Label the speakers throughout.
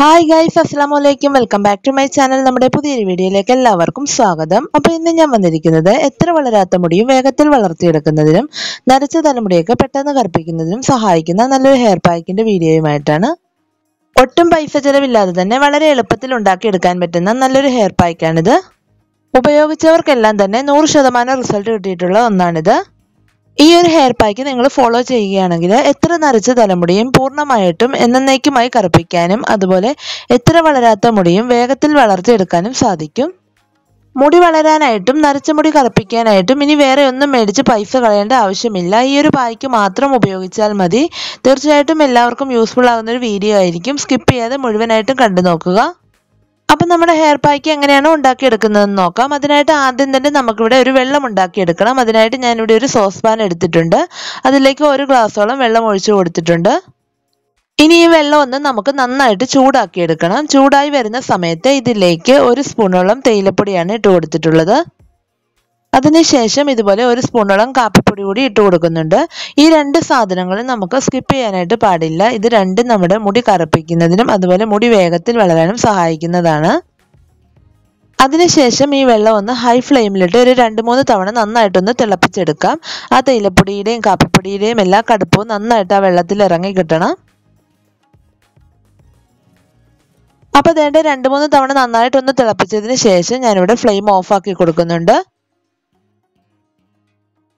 Speaker 1: Hi guys അസ്സാം വലൈക്കും welcome back to my channel നമ്മുടെ പുതിയൊരു വീഡിയോയിലേക്ക് എല്ലാവർക്കും സ്വാഗതം. അപ്പോൾ ഇന്ന് ഞാൻ വന്നിരിക്കുന്നത് എത്ര വളരാത്ത മുടിയും വേഗത്തിൽ വളർത്തിയെടുക്കുന്നതിനും നരച്ച തലമുടിയൊക്കെ പെട്ടെന്ന് കറുപ്പിക്കുന്നതിനും സഹായിക്കുന്ന നല്ലൊരു ഹെയർ പാക്കിന്റെ വീഡിയോയുമായിട്ടാണ്. ഒട്ടും പൈസ ചെലവില്ലാതെ തന്നെ വളരെ എളുപ്പത്തിൽ ഉണ്ടാക്കിയെടുക്കാൻ പറ്റുന്ന നല്ലൊരു ഹെയർ പാക്കാണിത് ഉപയോഗിച്ചവർക്കെല്ലാം തന്നെ നൂറ് ശതമാനം റിസൾട്ട് കിട്ടിയിട്ടുള്ള ഒന്നാണിത്. ഈ ഒരു ഹെയർ പാക്ക് നിങ്ങൾ ഫോളോ ചെയ്യുകയാണെങ്കിൽ എത്ര നരച്ച തലമുടിയും പൂർണമായിട്ടും എന്നേക്കുമായി കറുപ്പിക്കാനും അതുപോലെ എത്ര വളരാത്ത മുടിയും വേഗത്തിൽ വളർത്തിയെടുക്കാനും സാധിക്കും. മുടി വളരാനായിട്ടും നരച്ച മുടി കറുപ്പിക്കാനായിട്ടും ഇനി വേറെ ഒന്നും മേടിച്ച് പൈസ കളയേണ്ട ആവശ്യമില്ല. ഈ ഒരു പായ്ക്ക് മാത്രം ഉപയോഗിച്ചാൽ മതി. തീർച്ചയായിട്ടും എല്ലാവർക്കും യൂസ്ഫുൾ ആകുന്ന ഒരു വീഡിയോ ആയിരിക്കും. സ്കിപ്പ് ചെയ്യാതെ മുഴുവനായിട്ടും കണ്ടു നോക്കുക അപ്പം നമ്മുടെ ഹെയർ പാക്ക് എങ്ങനെയാണ് ഉണ്ടാക്കിയെടുക്കുന്നതെന്ന് നോക്കാം. അതിനായിട്ട് ആദ്യം തന്നെ നമുക്കിവിടെ ഒരു വെള്ളം ഉണ്ടാക്കിയെടുക്കണം. അതിനായിട്ട് ഞാനിവിടെ ഒരു സോസ് പാൻ എടുത്തിട്ടുണ്ട്. അതിലേക്ക് ഒരു ഗ്ലാസ്സോളം വെള്ളം ഒഴിച്ചു കൊടുത്തിട്ടുണ്ട്. ഇനി ഈ വെള്ളം ഒന്ന് നമുക്ക് നന്നായിട്ട് ചൂടാക്കിയെടുക്കണം. ചൂടായി വരുന്ന സമയത്ത് ഇതിലേക്ക് ഒരു സ്പൂണോളം തേയിലപ്പൊടിയാണ് ഇട്ട് കൊടുത്തിട്ടുള്ളത്. അതിനുശേഷം ഇതുപോലെ ഒരു സ്പൂണോളം കാപ്പിപ്പൊടി കൂടി ഇട്ട് കൊടുക്കുന്നുണ്ട്. ഈ രണ്ട് സാധനങ്ങളും നമുക്ക് സ്കിപ്പ് ചെയ്യാനായിട്ട് പാടില്ല. ഇത് രണ്ടും നമ്മുടെ മുടി കറുപ്പിക്കുന്നതിനും അതുപോലെ മുടി വേഗത്തിൽ വളരാനും സഹായിക്കുന്നതാണ്. അതിനുശേഷം ഈ വെള്ളം ഒന്ന് ഹൈ ഫ്ലെയിമിലിട്ട് ഒരു രണ്ട് മൂന്ന് തവണ നന്നായിട്ടൊന്ന് തിളപ്പിച്ചെടുക്കാം. ആ തേയിലപ്പൊടിയുടെയും കാപ്പിപ്പൊടിയുടെയും എല്ലാ കടുപ്പവും നന്നായിട്ട് ആ വെള്ളത്തിൽ ഇറങ്ങി കിട്ടണം. അപ്പോൾ അതേണ്ട രണ്ട് മൂന്ന് തവണ നന്നായിട്ടൊന്ന് തിളപ്പിച്ചതിന് ശേഷം ഞാനിവിടെ ഫ്ലെയിം ഓഫാക്കി കൊടുക്കുന്നുണ്ട്.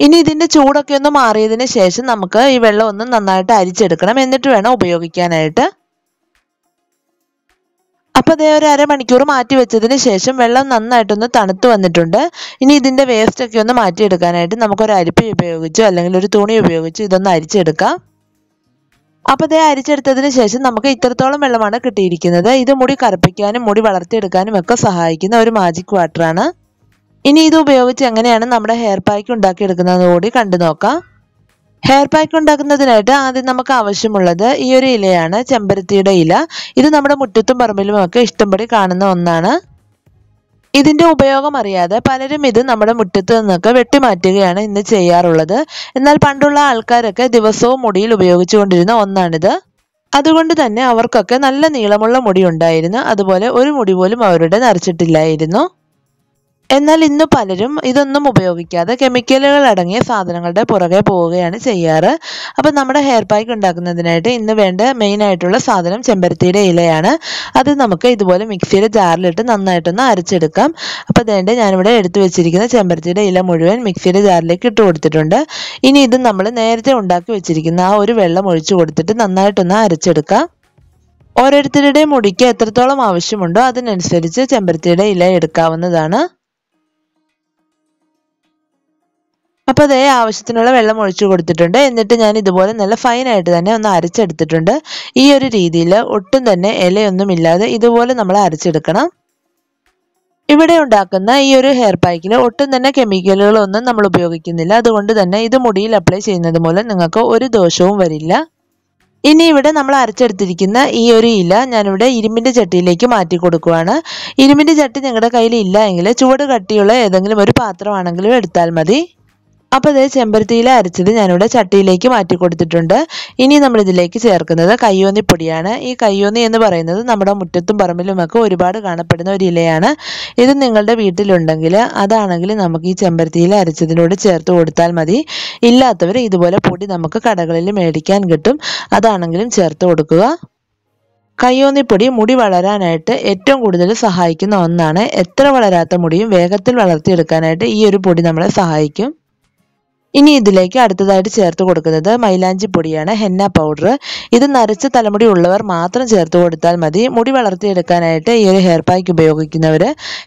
Speaker 1: ഇനി ഇതിന്റെ ചൂടൊക്കെ ഒന്ന് മാറിയതിന് ശേഷം നമുക്ക് ഈ വെള്ളം ഒന്ന് നന്നായിട്ട് അരിച്ചെടുക്കണം. എന്നിട്ട് വേണം ഉപയോഗിക്കാനായിട്ട്. അപ്പോൾ അതേ ഒരു അരമണിക്കൂർ മാറ്റി വെച്ചതിന് ശേഷം വെള്ളം നന്നായിട്ടൊന്ന് തണുത്ത് വന്നിട്ടുണ്ട്. ഇനി ഇതിന്റെ വേസ്റ്റ് ഒക്കെ ഒന്ന് മാറ്റിയെടുക്കാനായിട്ട് നമുക്കൊരു അരിപ്പി ഉപയോഗിച്ചോ അല്ലെങ്കിൽ ഒരു തുണി ഉപയോഗിച്ചോ ഇതൊന്ന് അരിച്ചെടുക്കാം. അപ്പോൾ ഇതേ അരിച്ചെടുത്തതിന് ശേഷം നമുക്ക് ഇത്രത്തോളം വെള്ളമാണ് കിട്ടിയിരിക്കുന്നത്. ഇത് മുടി കറുപ്പിക്കാനും മുടി വളർത്തിയെടുക്കാനും ഒക്കെ സഹായിക്കുന്ന ഒരു മാജിക് വാട്ടറാണ് ഇനി ഇത് ഉപയോഗിച്ച് എങ്ങനെയാണ് നമ്മുടെ ഹെയർ പാക്ക് ഉണ്ടാക്കിയെടുക്കുന്നത് കൂടി കണ്ടു നോക്കാം. ഹെയർ പാക്ക് ഉണ്ടാക്കുന്നതിനായിട്ട് ആദ്യം നമുക്ക് ആവശ്യമുള്ളത് ഈ ഒരു ഇലയാണ് ചെമ്പരത്തിയുടെ ഇല. ഇത് നമ്മുടെ മുറ്റത്തും പറമ്പിലും ഒക്കെ ഇഷ്ടംപടി കാണുന്ന ഒന്നാണ്. ഇതിന്റെ ഉപയോഗം അറിയാതെ പലരും ഇത് നമ്മുടെ മുറ്റത്ത് നിന്നൊക്കെ വെട്ടിമാറ്റുകയാണ് ഇന്ന് ചെയ്യാറുള്ളത്. എന്നാൽ പണ്ടുള്ള ആൾക്കാരൊക്കെ ദിവസവും മുടിയിൽ ഉപയോഗിച്ചുകൊണ്ടിരുന്ന ഒന്നാണിത്. അതുകൊണ്ട് തന്നെ അവർക്കൊക്കെ നല്ല നീളമുള്ള മുടി ഉണ്ടായിരുന്നു. അതുപോലെ ഒരു മുടി പോലും അവരുടെ നരച്ചിട്ടില്ലായിരുന്നു എന്നാൽ ഇന്ന് പലരും ഇതൊന്നും ഉപയോഗിക്കാതെ കെമിക്കലുകൾ അടങ്ങിയ സാധനങ്ങളുടെ പുറകെ പോവുകയാണ് ചെയ്യാറ്. അപ്പം നമ്മുടെ ഹെയർ പാക്ക് ഉണ്ടാക്കുന്നതിനായിട്ട് ഇന്ന് വേണ്ട മെയിൻ ആയിട്ടുള്ള സാധനം ചെമ്പരത്തിയുടെ ഇലയാണ്. അത് നമുക്ക് ഇതുപോലെ മിക്സിയുടെ ജാറിലിട്ട് നന്നായിട്ടൊന്ന് അരച്ചെടുക്കാം. അപ്പോൾ അതേണ്ട ഞാനിവിടെ എടുത്തു വെച്ചിരിക്കുന്ന ചെമ്പരത്തിയുടെ ഇല മുഴുവൻ മിക്സിയുടെ ജാറിലേക്ക് ഇട്ട് കൊടുത്തിട്ടുണ്ട്. ഇനി ഇത് നമ്മൾ നേരത്തെ ഉണ്ടാക്കി വെച്ചിരിക്കുന്ന ആ ഒരു വെള്ളം ഒഴിച്ചു കൊടുത്തിട്ട് നന്നായിട്ടൊന്ന് അരച്ചെടുക്കാം. ഓരോരുത്തരുടെയും മുടിക്ക് എത്രത്തോളം ആവശ്യമുണ്ടോ അതിനനുസരിച്ച് ചെമ്പരത്തിയുടെ ഇല എടുക്കാവുന്നതാണ്. അപ്പോൾ അതേ ആവശ്യത്തിനുള്ള വെള്ളം ഒഴിച്ചു കൊടുത്തിട്ടുണ്ട്. എന്നിട്ട് ഞാൻ ഇതുപോലെ നല്ല ഫൈനായിട്ട് തന്നെ ഒന്ന് അരച്ചെടുത്തിട്ടുണ്ട്. ഈ ഒരു രീതിയിൽ ഒട്ടും തന്നെ ഇലയൊന്നും ഇല്ലാതെ ഇതുപോലെ നമ്മൾ അരച്ചെടുക്കണം. ഇവിടെ ഉണ്ടാക്കുന്ന ഈ ഒരു ഹെയർ പാക്കിൽ ഒട്ടും തന്നെ കെമിക്കലുകളൊന്നും നമ്മൾ ഉപയോഗിക്കുന്നില്ല. അതുകൊണ്ട് തന്നെ ഇത് മുടിയിൽ അപ്ലൈ ചെയ്യുന്നത് മൂലം നിങ്ങൾക്ക് ഒരു ദോഷവും വരില്ല. ഇനി ഇവിടെ നമ്മൾ അരച്ചെടുത്തിരിക്കുന്ന ഈ ഒരു ഇല ഞാനിവിടെ ഇരുമ്പിന്റെ ചട്ടിയിലേക്ക് മാറ്റി കൊടുക്കുവാണ്. ഇരുമ്പിന്റെ ചട്ടി നിങ്ങളുടെ കയ്യിൽ ഇല്ല എങ്കിൽ ചുവട് കട്ടിയുള്ള ഏതെങ്കിലും ഒരു പാത്രമാണെങ്കിലും എടുത്താൽ മതി. അപ്പോൾ ഇത് ചെമ്പരത്തിയില അരച്ചത് ഞാനിവിടെ ചട്ടിയിലേക്ക് മാറ്റി കൊടുത്തിട്ടുണ്ട്. ഇനി നമ്മൾ ഇതിലേക്ക് ചേർക്കുന്നത് കയ്യോന്നി പൊടിയാണ്. ഈ കയ്യോന്നി എന്ന് പറയുന്നത് നമ്മുടെ മുറ്റത്തും പറമ്പിലുമൊക്കെ ഒരുപാട് കാണപ്പെടുന്ന ഒരു ഇലയാണ്. ഇത് നിങ്ങളുടെ വീട്ടിലുണ്ടെങ്കിൽ അതാണെങ്കിൽ നമുക്ക് ഈ ചെമ്പരത്തിയില അരച്ചതിനോട് ചേർത്ത് കൊടുത്താൽ മതി. ഇല്ലാത്തവർ ഇതുപോലെ പൊടി നമുക്ക് കടകളിൽ മേടിക്കാൻ കിട്ടും. അതാണെങ്കിലും ചേർത്ത് കൊടുക്കുക. കയ്യോന്നിപ്പൊടി മുടി വളരാനായിട്ട് ഏറ്റവും കൂടുതൽ സഹായിക്കുന്ന ഒന്നാണ്. എത്ര വളരാത്ത മുടിയും വേഗത്തിൽ വളർത്തിയെടുക്കാനായിട്ട് ഈ ഒരു പൊടി നമ്മളെ സഹായിക്കും. ഇനി ഇതിലേക്ക് അടുത്തതായിട്ട് ചേർത്ത് കൊടുക്കുന്നത് മൈലാഞ്ചി പൊടിയാണ് ഹെന്ന പൗഡർ. ഇത് നരച്ച തലമുടി ഉള്ളവർ മാത്രം ചേർത്ത് കൊടുത്താൽ മതി. മുടി വളർത്തിയെടുക്കാനായിട്ട് ഈ ഒരു ഹെയർ പാക്ക് ഉപയോഗിക്കുന്നവർ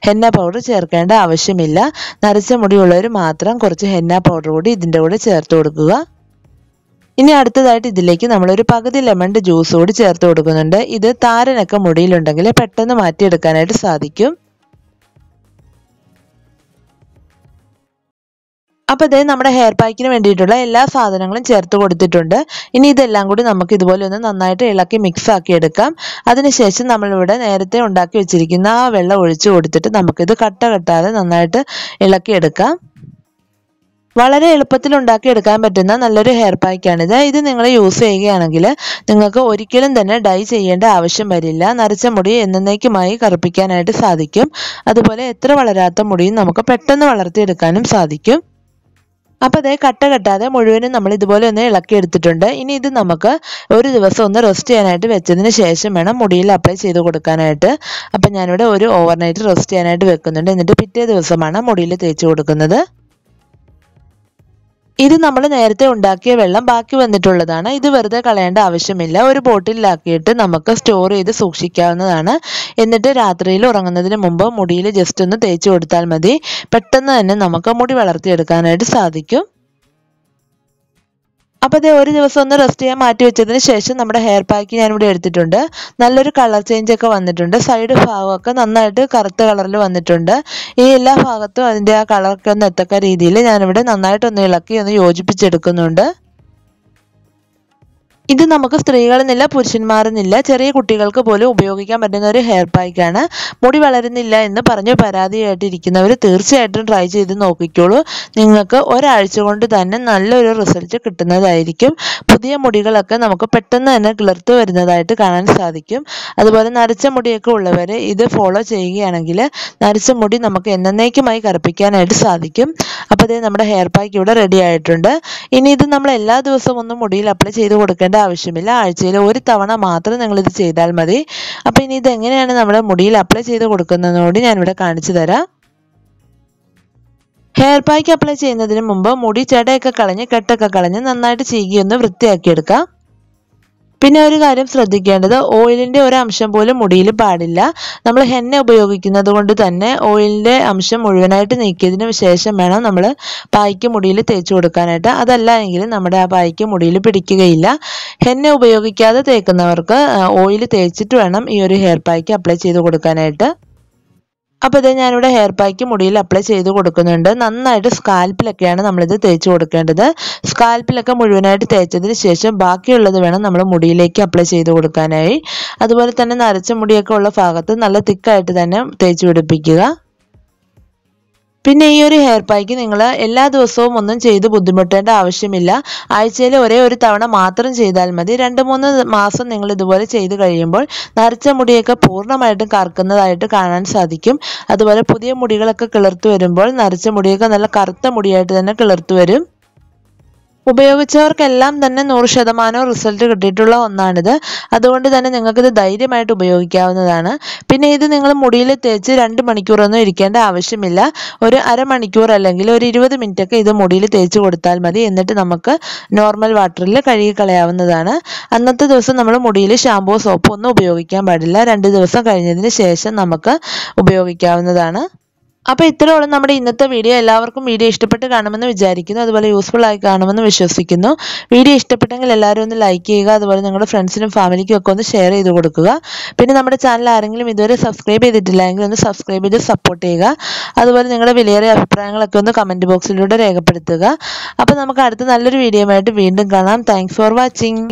Speaker 1: ഹെന്ന പൗഡർ ചേർക്കേണ്ട ആവശ്യമില്ല. നരച്ച മുടിയുള്ളവർ മാത്രം കുറച്ച് ഹെന്ന പൗഡർ കൂടി ഇതിന്റെ കൂടെ ചേർത്ത് കൊടുക്കുക. ഇനി അടുത്തതായിട്ട് ഇതിലേക്ക് നമ്മളൊരു പകുതി ലെമണിന്റെ ജ്യൂസ് കൂടി ചേർത്ത് കൊടുക്കുന്നുണ്ട്. ഇത് താരനൊക്കെ മുടിയിലുണ്ടെങ്കിൽ പെട്ടെന്ന് മാറ്റിയെടുക്കാനായിട്ട് സാധിക്കും. അപ്പോൾ ഇതേ നമ്മുടെ ഹെയർ പാക്കിന് വേണ്ടിയിട്ടുള്ള എല്ലാ സാധനങ്ങളും ചേർത്ത് കൊടുത്തിട്ടുണ്ട്. ഇനി ഇതെല്ലാം കൂടി നമുക്ക് ഇതുപോലെ ഒന്ന് നന്നായിട്ട് ഇളക്കി മിക്സ് ആക്കി എടുക്കാം. അതിനുശേഷം നമ്മളിവിടെ നേരത്തെ ഉണ്ടാക്കി വെച്ചിരിക്കുന്ന ആ വെള്ളം ഒഴിച്ചു കൊടുത്തിട്ട് നമുക്കിത് കട്ട കെട്ടാതെ നന്നായിട്ട് ഇളക്കിയെടുക്കാം വളരെ എളുപ്പത്തിൽ ഉണ്ടാക്കി എടുക്കാൻ പറ്റുന്ന നല്ലൊരു ഹെയർ പാക്കാണിത് ഇത് നിങ്ങൾ യൂസ് ചെയ്യുകയാണെങ്കിൽ നിങ്ങൾക്ക് ഒരിക്കലും തന്നെ ഡൈ ചെയ്യേണ്ട ആവശ്യം വരില്ല. നരച്ച മുടി എന്നേക്കുമായി കറുപ്പിക്കാനായിട്ട് സാധിക്കും. അതുപോലെ എത്ര വളരാത്ത മുടിയും നമുക്ക് പെട്ടെന്ന് വളർത്തിയെടുക്കാനും സാധിക്കും. അപ്പോൾ അതേ കട്ട കെട്ടാതെ മുഴുവനും നമ്മൾ ഇതുപോലെ ഒന്ന് ഇളക്കി എടുത്തിട്ടുണ്ട്. ഇനി ഇത് നമുക്ക് ഒരു ദിവസം ഒന്ന് റെസ്റ്റ് ചെയ്യാനായിട്ട് വെച്ചതിന് ശേഷം വേണം മുടിയിൽ അപ്ലൈ ചെയ്ത് കൊടുക്കാനായിട്ട്. അപ്പം ഞാനിവിടെ ഒരു ഓവർനൈറ്റ് റെസ്റ്റ് ചെയ്യാനായിട്ട് വെക്കുന്നുണ്ട്. എന്നിട്ട് പിറ്റേ ദിവസമാണ് മുടിയിൽ തേച്ച് കൊടുക്കുന്നത്. ഇത് നമ്മൾ നേരത്തെ ഉണ്ടാക്കിയ വെള്ളം ബാക്കി വന്നിട്ടുള്ളതാണ്. ഇത് വെറുതെ കളയേണ്ട ആവശ്യമില്ല. ഒരു ബോട്ടിലാക്കിയിട്ട് നമുക്ക് സ്റ്റോർ ചെയ്ത് സൂക്ഷിക്കാവുന്നതാണ്. എന്നിട്ട് രാത്രിയിൽ ഉറങ്ങുന്നതിന് മുമ്പ് മുടിയിൽ ജസ്റ്റ് ഒന്ന് തേച്ച് കൊടുത്താൽ മതി. പെട്ടെന്ന് തന്നെ നമുക്ക് മുടി വളർത്തിയെടുക്കാനായിട്ട് സാധിക്കും. അപ്പോൾ അതേ ഒരു ദിവസം ഒന്ന് റെസ്റ്റ് ചെയ്യാൻ മാറ്റി വെച്ചതിന് ശേഷം നമ്മുടെ ഹെയർ പാക്ക് ഞാൻ ഇവിടെ എടുത്തിട്ടുണ്ട്. നല്ലൊരു കളർ ചേഞ്ച് ഒക്കെ വന്നിട്ടുണ്ട്. സൈഡ് ഭാഗമൊക്കെ നന്നായിട്ട് കറുത്ത കളറിൽ വന്നിട്ടുണ്ട്. ഈ എല്ലാ ഭാഗത്തും അതിന്റെ ആ കളറൊക്കെ ഒന്ന് എത്തക്ക രീതിയിൽ ഞാനിവിടെ നന്നായിട്ടൊന്ന് ഇളക്കി ഒന്ന് യോജിപ്പിച്ചെടുക്കുന്നുണ്ട്. ഇത് നമുക്ക് സ്ത്രീകളെന്നില്ല പുരുഷന്മാരെന്നില്ല ചെറിയ കുട്ടികൾക്ക് പോലും ഉപയോഗിക്കാൻ പറ്റുന്ന ഒരു ഹെയർ പാക്കാണ് മുടി വളരുന്നില്ല എന്ന് പറഞ്ഞ് പരാതിയായിട്ടിരിക്കുന്നവർ തീർച്ചയായിട്ടും ട്രൈ ചെയ്ത് നോക്കിക്കോളൂ. നിങ്ങൾക്ക് ഒരാഴ്ച കൊണ്ട് തന്നെ നല്ലൊരു റിസൾട്ട് കിട്ടുന്നതായിരിക്കും. പുതിയ മുടികളൊക്കെ നമുക്ക് പെട്ടെന്ന് തന്നെ കിളിർത്ത് വരുന്നതായിട്ട് കാണാൻ സാധിക്കും. അതുപോലെ നരച്ച മുടിയൊക്കെ ഉള്ളവർ ഇത് ഫോളോ ചെയ്യുകയാണെങ്കിൽ നരച്ച മുടി നമുക്ക് എന്നേക്കുമായി കറുപ്പിക്കാനായിട്ട് സാധിക്കും. അപ്പോൾ ഇത് നമ്മുടെ ഹെയർ പാക്ക് ഇവിടെ റെഡി ആയിട്ടുണ്ട്. ഇനി ഇത് നമ്മൾ എല്ലാ ദിവസവും ഒന്നും മുടിയിൽ അപ്ലൈ ചെയ്ത് കൊടുക്കേണ്ട ആവശ്യമില്ല. ആഴ്ചയിൽ ഒരു തവണ മാത്രം നിങ്ങൾ ഇത് ചെയ്താൽ മതി. അപ്പോൾ ഇനി ഇത് എങ്ങനെയാണ് നമ്മൾ മുടിയിൽ അപ്ലൈ ചെയ്ത് കൊടുക്കുന്നതിനോട് ഞാനിവിടെ കാണിച്ചു തരാം. ഹെയർ പാക്ക് അപ്ലൈ ചെയ്യുന്നതിന് മുമ്പ് മുടി ചടയൊക്കെ കളഞ്ഞ് കെട്ടൊക്കെ കളഞ്ഞ് നന്നായിട്ട് ചീകിയൊന്ന് വൃത്തിയാക്കി വൃത്തിയാക്കിയെടുക്കാം. പിന്നെ ഒരു കാര്യം ശ്രദ്ധിക്കേണ്ടത് ഓയിലിന്റെ ഒരു അംശം പോലും മുടിയിൽ പാടില്ല. നമ്മൾ ഹെന്ന ഉപയോഗിക്കുന്നത് കൊണ്ട് തന്നെ ഓയിലിന്റെ അംശം മുഴുവനായിട്ട് നീക്കിയതിന് ശേഷം വേണം നമ്മൾ പായ്ക്ക് മുടിയിൽ തേച്ച് കൊടുക്കാനായിട്ട്. അതല്ല എങ്കിൽ നമ്മുടെ ആ പായ്ക്ക് മുടിയിൽ പിടിക്കുകയില്ല. ഹെന്ന ഉപയോഗിക്കാതെ തേക്കുന്നവർക്ക് ഓയിൽ തേച്ചിട്ട് വേണം ഈ ഒരു ഹെയർ പായ്ക്ക് അപ്ലൈ ചെയ്ത് കൊടുക്കാനായിട്ട്. അപ്പോൾ ഇത് ഞാനിവിടെ ഹെയർ പാക്ക് മുടിയിൽ അപ്ലൈ ചെയ്ത് കൊടുക്കുന്നുണ്ട്. നന്നായിട്ട് സ്കാൽപ്പിലൊക്കെയാണ് നമ്മളിത് തേച്ച് കൊടുക്കേണ്ടത്. സ്കാൽപ്പിലൊക്കെ മുഴുവനായിട്ട് തേച്ചതിന് ശേഷം ബാക്കിയുള്ളത് വേണം നമ്മൾ മുടിയിലേക്ക് അപ്ലൈ ചെയ്ത് കൊടുക്കാനായി. അതുപോലെ തന്നെ നരച്ച മുടിയൊക്കെ ഉള്ള ഭാഗത്ത് നല്ല തിക്കായിട്ട് തന്നെ തേച്ച് പിടിപ്പിക്കുക. പിന്നെ ഈ ഒരു ഹെയർ പാക്ക് നിങ്ങൾ എല്ലാ ദിവസവും ഒന്നും ചെയ്ത് ബുദ്ധിമുട്ടേണ്ട ആവശ്യമില്ല. ആഴ്ചയിൽ ഒരേ ഒരു തവണ മാത്രം ചെയ്താൽ മതി. രണ്ട് മൂന്ന് മാസം നിങ്ങൾ ഇതുപോലെ ചെയ്ത് കഴിയുമ്പോൾ നരച്ച മുടിയൊക്കെ പൂർണമായിട്ടും കറുക്കുന്നതായിട്ട് കാണാൻ സാധിക്കും. അതുപോലെ പുതിയ മുടികളൊക്കെ കിളർത്തു വരുമ്പോൾ നരച്ച മുടിയൊക്കെ നല്ല കറുത്ത മുടിയായിട്ട് തന്നെ കിളർത്തു വരും. ഉപയോഗിച്ചവർക്കെല്ലാം തന്നെ നൂറ് ശതമാനം റിസൾട്ട് കിട്ടിയിട്ടുള്ള ഒന്നാണിത്. അതുകൊണ്ട് തന്നെ നിങ്ങൾക്കിത് ധൈര്യമായിട്ട് ഉപയോഗിക്കാവുന്നതാണ്. പിന്നെ ഇത് നിങ്ങൾ മുടിയിൽ തേച്ച് രണ്ട് മണിക്കൂറൊന്നും ഇരിക്കേണ്ട ആവശ്യമില്ല. ഒരു അരമണിക്കൂർ അല്ലെങ്കിൽ ഒരു ഇരുപത് മിനിറ്റൊക്കെ ഇത് മുടിയിൽ തേച്ച് കൊടുത്താൽ മതി. എന്നിട്ട് നമുക്ക് നോർമൽ വാട്ടറിൽ കഴുകി കളയാവുന്നതാണ് അന്നത്തെ ദിവസം നമ്മൾ മുടിയിൽ ഷാമ്പൂ സോപ്പോ ഒന്നും ഉപയോഗിക്കാൻ പാടില്ല. രണ്ട് ദിവസം കഴിഞ്ഞതിന് ശേഷം നമുക്ക് ഉപയോഗിക്കാവുന്നതാണ്. അപ്പോൾ ഇത്രയുള്ള നമ്മുടെ ഇന്നത്തെ വീഡിയോ. എല്ലാവർക്കും വീഡിയോ ഇഷ്ടപ്പെട്ട് കാണുമെന്ന് വിചാരിക്കുന്നു. അതുപോലെ യൂസ്ഫുൾ ആയി കാണുമെന്ന് വിശ്വസിക്കുന്നു. വീഡിയോ ഇഷ്ടപ്പെട്ടെങ്കിൽ എല്ലാവരും ഒന്ന് ലൈക്ക് ചെയ്യുക. അതുപോലെ നിങ്ങളുടെ ഫ്രണ്ട്സിനും ഫാമിലിക്കും ഒക്കെ ഒന്ന് ഷെയർ ചെയ്ത് കൊടുക്കുക. പിന്നെ നമ്മുടെ ചാനൽ ആരെങ്കിലും ഇതുവരെ സബ്സ്ക്രൈബ് ചെയ്തിട്ടില്ല എങ്കിൽ ഒന്ന് സബ്സ്ക്രൈബ് ചെയ്ത് സപ്പോർട്ട് ചെയ്യുക. അതുപോലെ നിങ്ങളുടെ വിലയേറിയ അഭിപ്രായങ്ങളൊക്കെ ഒന്ന് കമന്റ് ബോക്സിലൂടെ രേഖപ്പെടുത്തുക. അപ്പോൾ നമുക്ക് അടുത്ത നല്ലൊരു വീഡിയോ വീണ്ടും കാണാം. Thanks for watching